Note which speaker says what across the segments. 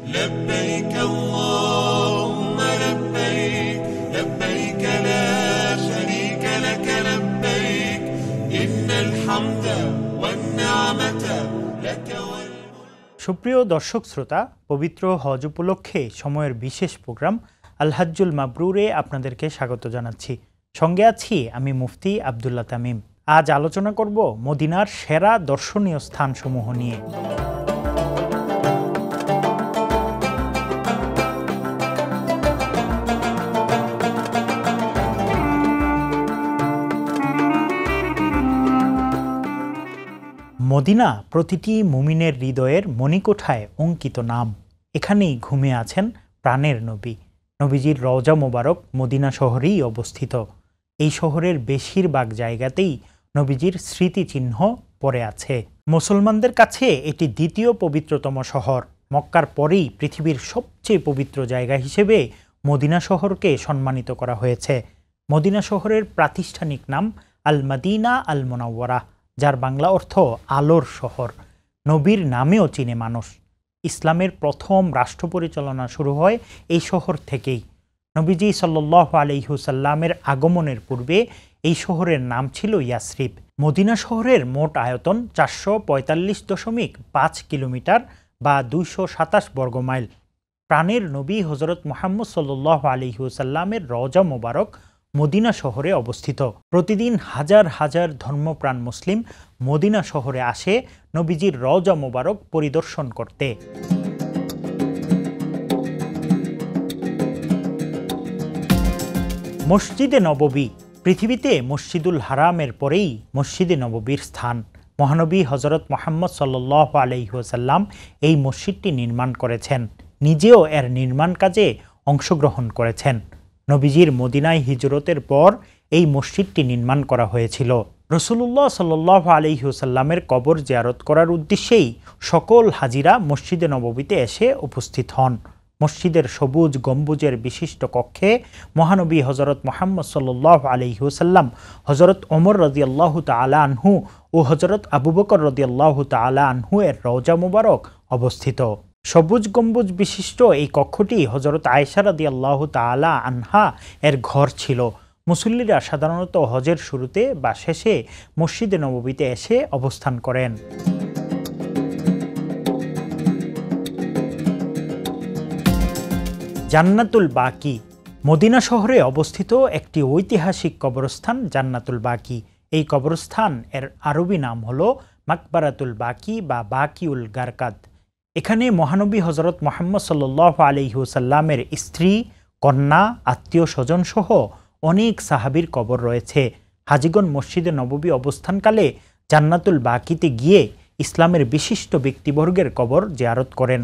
Speaker 1: لبيك اللهم لبيك لبيك لا شريك لك لبيك إن الحمد والنعمة لك والملك
Speaker 2: সুপ্রিয় দর্শক শ্রোতা পবিত্র হজ উপলক্ষে সময়ের বিশেষ প্রোগ্রাম আলহাজ্জুল মাবরুরে আপনাদেরকে স্বাগত জানাচ্ছি সঙ্গে আছি আমি মুফতি আবদুল্লাহ তামিম আজ আলোচনা করব মদিনার সেরা দর্শনীয় স্থানসমূহ নিয়ে মদিনা প্রতিটি মুমিনের হৃদয়ের মণিকোঠায় অঙ্কিত নাম। এখানেই ঘুমে আছেন প্রাণের নবী। নবীজির রওজা মোবারক মদিনা শহরেই অবস্থিত। এই শহরের বেশিরভাগ জায়গাতেই নবীজির স্মৃতিচিহ্ন পড়ে আছে। মুসলমানদের কাছে এটি দ্বিতীয় পবিত্রতম শহর। মক্কার পরেই পৃথিবীর সবচেয়ে পবিত্র জায়গা হিসেবে মদিনা শহরকে সম্মানিত করা হয়েছে। মদিনা শহরের প্রাতিষ্ঠানিক নাম আল মাদিনা আল মোনাওয়ারা যার বাংলা অর্থ আলোর শহর। নবীর নামেও চিনে মানুষ। ইসলামের প্রথম রাষ্ট্র পরিচালনা শুরু হয় এই শহর থেকেই। নবীজি সাল্লাহ আলিহুসাল্লামের আগমনের পূর্বে এই শহরের নাম ছিল ইয়াসরিব। মদিনা শহরের মোট আয়তন চারশো পঁয়তাল্লিশ দশমিক পাঁচ কিলোমিটার বা দুইশো সাতাশ বর্গমাইল প্রাণের নবী হজরত মোহাম্মদ সাল্লাহ আলিহুসাল্লামের রজা মোবারক মদিনা শহরে অবস্থিত। প্রতিদিন হাজার হাজার ধর্মপ্রাণ মুসলিম মদিনা শহরে আসে নবীজির রজা মোবারক পরিদর্শন করতে। মসজিদে নববী, পৃথিবীতে মসজিদুল হারামের পরেই মসজিদে নববীর স্থান। মহানবী হজরত মোহাম্মদ সাল্লাহ আলহিহাসাল্লাম এই মসজিদটি নির্মাণ করেছেন। নিজেও এর নির্মাণ কাজে অংশগ্রহণ করেছেন। নবীজির মদিনায় হিজরতের পর এই মসজিদটি নির্মাণ করা হয়েছিল। রসুল্লাহ সাল্লাহ আলিহুসাল্লামের কবর জিয়ারত করার উদ্দেশ্যেই সকল হাজিরা মসজিদে নববীতে এসে উপস্থিত হন। মসজিদের সবুজ গম্বুজের বিশিষ্ট কক্ষে মহানবী হজরত মোহাম্মদ সাল্লাহ আলিহুসাল্লাম হজরত ওমর রদি রদিয়াল্লাহ তালা আনহু ও হজরত আবু বকর রদিয়াল্লাহ তালা আনহু এর রওজা মুবারক অবস্থিত। সবুজ গম্বুজ বিশিষ্ট এই কক্ষটি হজরত আয়সা রাদি আল্লাহ তালা আনহা এর ঘর ছিল। মুসল্লিরা সাধারণত হজের শুরুতে বা শেষে মসজিদে নববীতে এসে অবস্থান করেন। জান্নাতুল বাকি। মদিনা শহরে অবস্থিত একটি ঐতিহাসিক কবরস্থান জান্নাতুল বাকি। এই কবরস্থান এর আরবি নাম হল মাকবারাতুল বাকি বা বাকিউল গারকাদ এখানে মহানবী হজরত মোহাম্মদ সাল্লাহ আলিহুসাল্লামের স্ত্রী, কন্যা, আত্মীয় স্বজন সহ অনেক সাহাবির কবর রয়েছে। হাজিগণ মসজিদে নববী অবস্থানকালে জান্নাতুল বাকিতে গিয়ে ইসলামের বিশিষ্ট ব্যক্তিবর্গের কবর জিয়ারত করেন।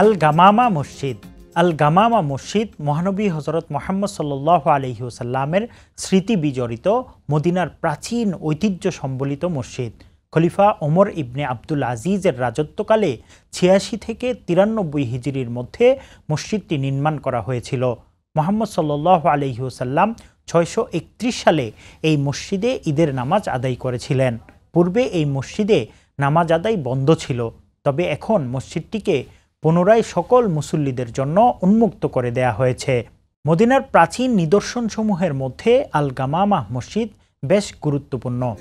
Speaker 2: আল গামামা মসজিদ আল গামামা মসজিদ মহানবী হজরত মোহাম্মদ সাল্লাহ আলহিউসাল্লামের স্মৃতি বিজড়িত মদিনার প্রাচীন ঐতিহ্য সম্বলিত মসজিদ। খলিফা ওমর ইবনে আব্দুল আজিজের রাজত্বকালে ছিয়াশি থেকে তিরানব্বই হিজড়ির মধ্যে মসজিদটি নির্মাণ করা হয়েছিল। মোহাম্মদ সাল্লাহ আলহিউসাল্লাম ছয়শো একত্রিশ সালে এই মসজিদে ঈদের নামাজ আদায় করেছিলেন। পূর্বে এই মসজিদে নামাজ আদায় বন্ধ ছিল, তবে এখন মসজিদটিকে পুনরায় সকল মুসল্লিদের জন্য উন্মুক্ত করে দেয়া হয়েছে। মদিনার প্রাচীন নিদর্শনসমূহের মধ্যে আল গামামাহ মসজিদ বেশ গুরুত্বপূর্ণ।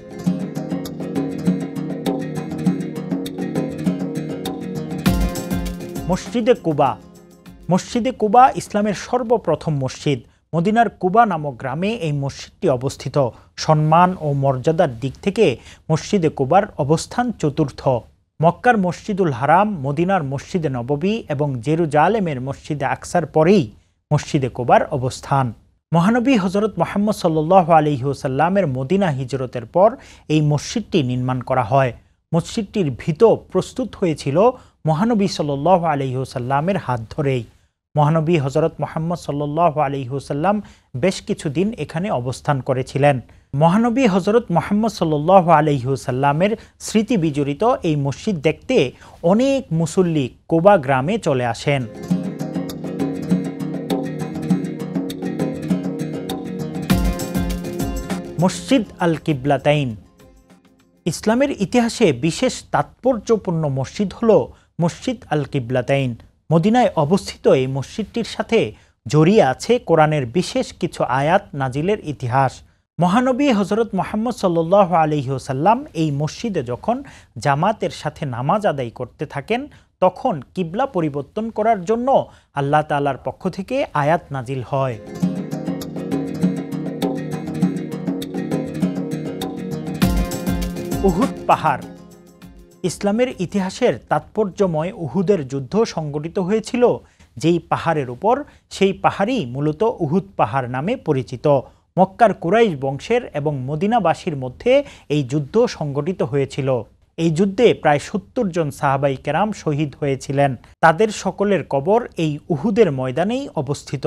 Speaker 2: মসজিদে কুবা। মসজিদে কুবা ইসলামের সর্বপ্রথম মসজিদ। মদিনার কুবা নামক গ্রামে এই মসজিদটি অবস্থিত। সম্মান ও মর্যাদার দিক থেকে মসজিদে কুবার অবস্থান চতুর্থ। মক্কার মসজিদুল হারাম, মদিনার মসজিদে নববী এবং জেরুজালেমের মসজিদে আকসার পরেই মসজিদে কোবার অবস্থান। মহানবী হজরত মোহাম্মদ সাল্লাহ আলিহসাল্লামের মদিনা হিজরতের পর এই মসজিদটি নির্মাণ করা হয়। মসজিদটির ভিত প্রস্তুত হয়েছিল মহানবী সাল্লাহ আলিহসাল্লামের হাত ধরেই। মহানবী হজরত মোহাম্মদ সাল্লাহ আলিহসাল্লাম বেশ কিছুদিন এখানে অবস্থান করেছিলেন। মহানবী হজরত মোহাম্মদ সাল্লাহ আলহিহসাল্লামের স্মৃতি বিজড়িত এই মসজিদ দেখতে অনেক মুসল্লি কোবা গ্রামে চলে আসেন। মসজিদ আল কিবলাতাইন ইসলামের ইতিহাসে বিশেষ তাৎপর্যপূর্ণ মসজিদ হল মসজিদ আল কিবলাতাইন মদিনায় অবস্থিত এই মসজিদটির সাথে জড়িয়ে আছে কোরআনের বিশেষ কিছু আয়াত নাজিলের ইতিহাস। মহানবী হজরত মোহাম্মদ সাল্লাহ আলহিহসাল্লাম এই মসজিদে যখন জামাতের সাথে নামাজ আদায় করতে থাকেন, তখন কিবলা পরিবর্তন করার জন্য আল্লাহ তালার পক্ষ থেকে আয়াত নাজিল হয়। উহুদ পাহাড়। ইসলামের ইতিহাসের তাৎপর্যময় উহুদের যুদ্ধ সংগঠিত হয়েছিল, যেই পাহাড়ের উপর সেই পাহাড়ই মূলত উহুদ পাহাড় নামে পরিচিত। মক্কার কুরাইশ বংশের এবং মদিনাবাসীর মধ্যে এই যুদ্ধ সংগঠিত হয়েছিল। এই যুদ্ধে প্রায় সত্তর জন সাহাবাই কেরাম শহীদ হয়েছিলেন। তাদের সকলের কবর এই উহুদের ময়দানেই অবস্থিত।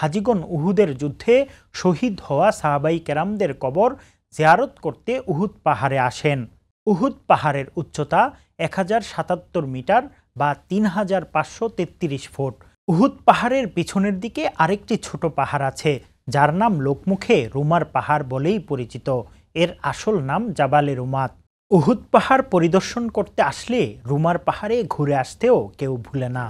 Speaker 2: হাজিগন উহুদের যুদ্ধে শহীদ হওয়া সাহাবাই কেরামদের কবর জিয়ারত করতে উহুদ পাহাড়ে আসেন। উহুদ পাহাড়ের উচ্চতা এক হাজার সাতাত্তর মিটার বা তিন হাজার পাঁচশো তেত্রিশ ফুট। উহুদ পাহাড়ের পিছনের দিকে আরেকটি ছোট পাহাড় আছে। যার নাম লোকমুখে রুমার পাহাড় বলেই পরিচিত। এর আসল নাম জাবালে রুমাত। উহুদ পাহাড় পরিদর্শন করতে আসলে রুমার পাহাড়ে ঘুরে আসতেও কেউ ভুলে না।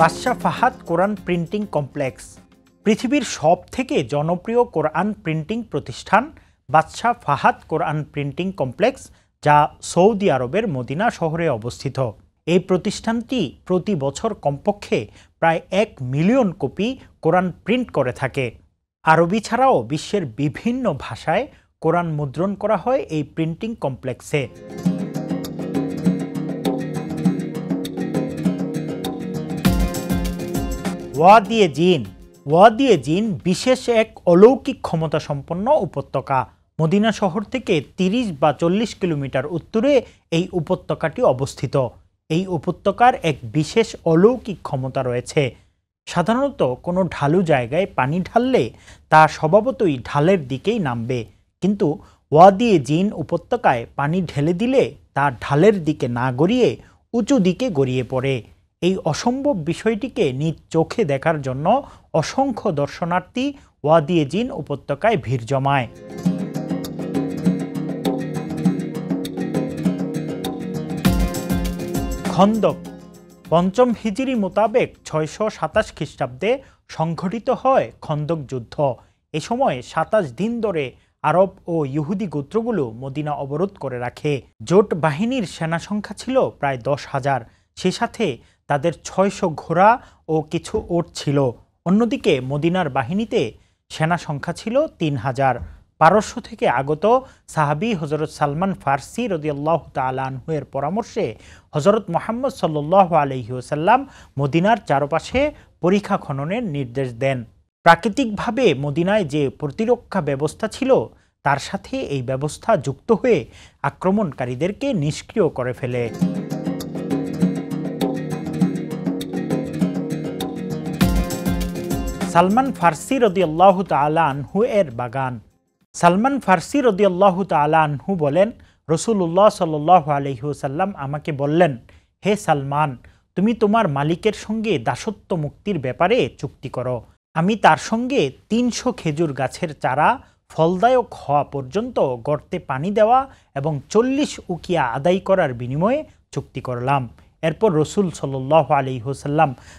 Speaker 2: বাদশাহ ফাহাদ কোরআন প্রিন্টিং কমপ্লেক্স। পৃথিবীর সব থেকে জনপ্রিয় কোরআন প্রিন্টিং প্রতিষ্ঠান বাদশাহ ফাহাদ কোরআন প্রিন্টিং কমপ্লেক্স, যা সৌদি আরবের মদিনা শহরে অবস্থিত। এই প্রতিষ্ঠানটি প্রতি বছর কমপক্ষে প্রায় এক মিলিয়ন কপি কোরআন প্রিন্ট করে থাকে। আরবি ছাড়াও বিশ্বের বিভিন্ন ভাষায় কোরআন মুদ্রণ করা হয় এই প্রিন্টিং কমপ্লেক্সে। ওয়াদিয়ে জিন। ওয়াদিয়ে জিন বিশেষ এক অলৌকিক ক্ষমতা সম্পন্ন উপত্যকা। মদিনা শহর থেকে ৩০ বা চল্লিশ কিলোমিটার উত্তরে এই উপত্যকাটি অবস্থিত। এই উপত্যকার এক বিশেষ অলৌকিক ক্ষমতা রয়েছে। সাধারণত কোনো ঢালু জায়গায় পানি ঢাললে তা স্বভাবতই ঢালের দিকেই নামবে। কিন্তু ওয়াদিয়ে জিন উপত্যকায় পানি ঢেলে দিলে তা ঢালের দিকে না গড়িয়ে উঁচু দিকে গড়িয়ে পড়ে। এই অসম্ভব বিষয়টিকে নিজ চোখে দেখার জন্য অসংখ্য দর্শনার্থী ওয়াদিয়ে জিন উপত্যকায় ভিড় জমায়। খন্দক। পঞ্চম হিজিরি মোতাবেক ছয়শো সাতাশ খ্রিস্টাব্দে সংঘটিত হয় খন্দক যুদ্ধ। এ সময় সাতাশ দিন ধরে আরব ও ইহুদি গোত্রগুলো মদিনা অবরোধ করে রাখে। জোট বাহিনীর সেনা সংখ্যা ছিল প্রায় দশ হাজার। সে সাথে তাদের ছয়শো ঘোড়া ও কিছু ওট ছিল। অন্যদিকে মদিনার বাহিনীতে সেনা সংখ্যা ছিল তিন হাজার। পারস্য থেকে আগত সাহাবি হজরত সালমান ফার্সি রদিয়াল্লাহ তালানহুয়ের পরামর্শে হজরত মোহাম্মদ সাল্লাহ আলহিউসাল্লাম মদিনার চারপাশে পরীক্ষা খননের নির্দেশ দেন। প্রাকৃতিকভাবে মদিনায় যে প্রতিরক্ষা ব্যবস্থা ছিল, তার সাথে এই ব্যবস্থা যুক্ত হয়ে আক্রমণকারীদেরকে নিষ্ক্রিয় করে ফেলে। সালমান ফার্সি রদিয়াল্লাহ তালা আনহু এর বাগান। সালমান ফার্সি রদিয়াল্লাহ তালা আনহু বলেন রসুল্লাহ সাল্লাহ আলহিহসাল্লাম আমাকে বললেন, হে সালমান, তুমি তোমার মালিকের সঙ্গে দাসত্ব মুক্তির ব্যাপারে চুক্তি করো। আমি তার সঙ্গে তিনশো খেজুর গাছের চারা, ফলদায়ক হওয়া পর্যন্ত গর্তে পানি দেওয়া এবং চল্লিশ উকিয়া আদায় করার বিনিময়ে চুক্তি করলাম। এরপর রসুল সাল্লাহ আলী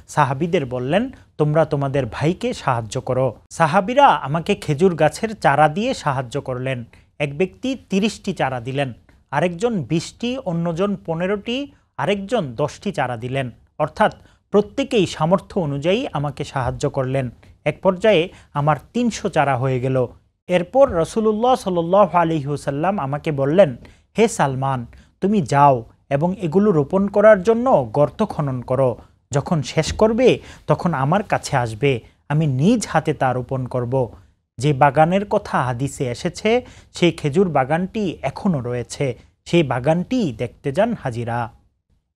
Speaker 2: সাহাবিদের বললেন তোমরা তোমাদের ভাইকে সাহায্য করো। সাহাবিরা আমাকে খেজুর গাছের চারা দিয়ে সাহায্য করলেন। এক ব্যক্তি তিরিশটি চারা দিলেন। আরেকজন বিশটি, অন্যজন পনেরোটি, আরেকজন দশটি চারা দিলেন। অর্থাৎ প্রত্যেকেই সামর্থ্য অনুযায়ী আমাকে সাহায্য করলেন। এক পর্যায়ে আমার তিনশো চারা হয়ে গেল। এরপর রসুল্লাহ সাল আলী হুসাল্লাম আমাকে বললেন, হে সালমান, তুমি যাও এবং এগুলো রোপণ করার জন্য গর্ত খনন করো। যখন শেষ করবে, তখন আমার কাছে আসবে। আমি নিজ হাতে তা রোপণ করব। যে বাগানের কথা হাদিসে এসেছে সেই খেজুর বাগানটি এখনও রয়েছে। সেই বাগানটি দেখতে যান হাজিরা।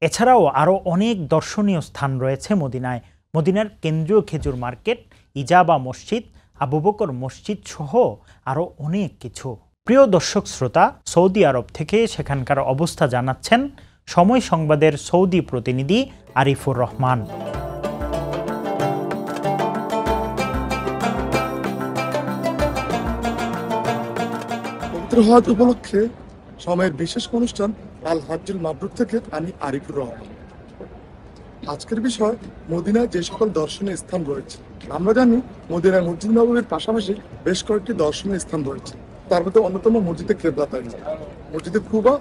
Speaker 2: এছাড়াও আরও অনেক দর্শনীয় স্থান রয়েছে মদিনায়। মদিনার কেন্দ্রীয় খেজুর মার্কেট, ইজাবা মসজিদ, আবু বকর মসজিদ সহ আরও অনেক কিছু। প্রিয় দর্শক শ্রোতা, সৌদি আরব থেকে সেখানকার অবস্থা জানাচ্ছেন সময় সংবাদের সৌদি প্রতিনিধি আরিফুর রহমান।
Speaker 3: হজ উপলক্ষে সময়ের বিশেষ অনুষ্ঠান আল হাজুল মাবরুক থেকে আমি আরিফুর রহমান। আজকের বিষয়, মদিনায় যে সকল দর্শনীয় স্থান রয়েছে। আমরা জানি, মদিনায় মসজিদ নবীর পাশাপাশি বেশ কয়েকটি দর্শনীয় স্থান রয়েছে। তার মধ্যে অন্যতম মসজিদে কেবলা তাই মসজিদে কুবা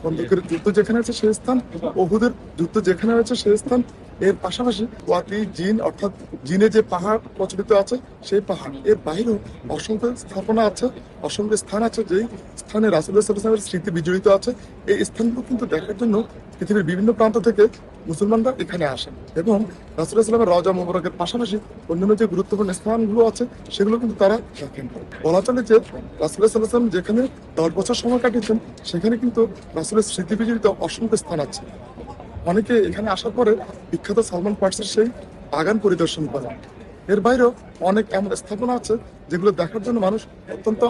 Speaker 3: খন্দকের যুদ্ধ যেখানে আছে সেই স্থান ওহুদের যুদ্ধ যেখানে আছে সেই স্থান এর পাশাপাশি ওয়াকি জিন, অর্থাৎ জিনে যে পাহাড় প্রচলিত আছে, সেই পাহাড়। এর বাইরেও অসংখ্য স্থাপনা আছে, অসংখ্য স্থান আছে যেই স্থানে সাল্লামের স্মৃতি বিজড়িত আছে। এই স্থানগুলো কিন্তু দেখার জন্য পৃথিবীর বিভিন্ন প্রান্ত থেকে মুসলমানরা এখানে আসেন এবং রাসুল্লাহ সাল্লামের রজা মোবারকের পাশাপাশি অন্যান্য যে গুরুত্বপূর্ণ স্থানগুলো আছে, সেগুলো কিন্তু তারা দেখেন। বলা চলে যে রাসুল্লাহ সাল্লাহ সাল্লাম যেখানে দশ বছর সময় কাটিয়েছেন, সেখানে কিন্তু রাসুলের স্মৃতি বিজড়িত অসংখ্য স্থান আছে। অনেকে এখানে আসার পরে বিখ্যাত সালমান পার্সের সেই বাগান পরিদর্শন করে এর বাইরেও অনেক এমন স্থাপনা আছে যেগুলো দেখার জন্য মানুষ অত্যন্ত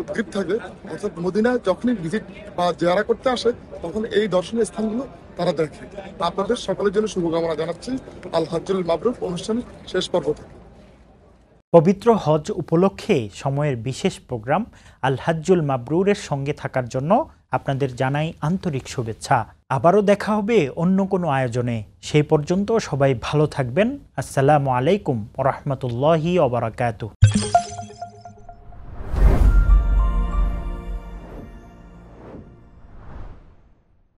Speaker 3: উদ্গ্রীব থাকে। অর্থাৎ মদিনায় যখনই ভিজিট বা জেয়ারা করতে আসে, তখন এই দর্শনীয় স্থানগুলো তারা দেখে। আপনাদের সকলের জন্য শুভকামনা জানাচ্ছি। আল হাজুল মাবরুফ অনুষ্ঠানের শেষ পর্ব থেকে।
Speaker 2: পবিত্র হজ উপলক্ষে সময়ের বিশেষ প্রোগ্রাম আল হাজ্জুল মাবরুরের সঙ্গে থাকার জন্য আপনাদের জানাই আন্তরিক শুভেচ্ছা। আবারও দেখা হবে অন্য কোনো আয়োজনে। সেই পর্যন্ত সবাই ভালো থাকবেন। আসসালামু আলাইকুম রহমতুল্লাহি অবরাকাতু